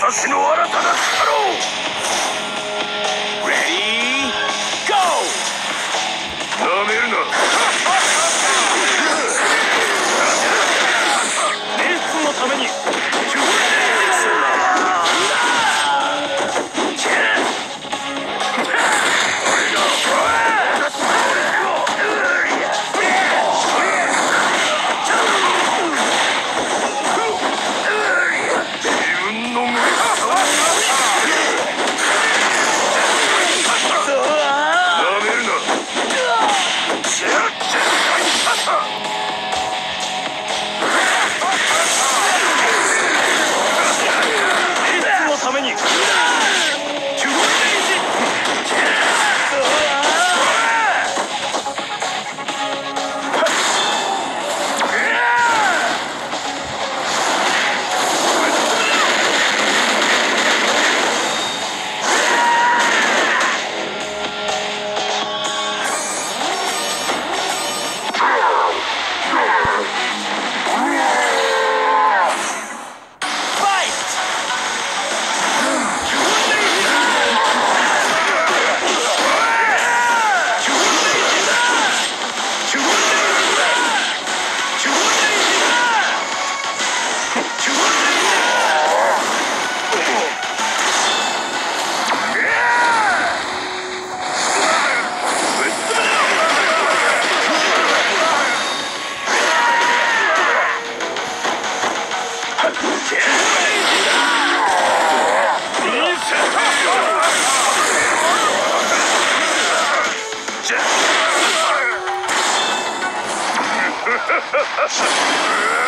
私の新たな Ha ha ha ha!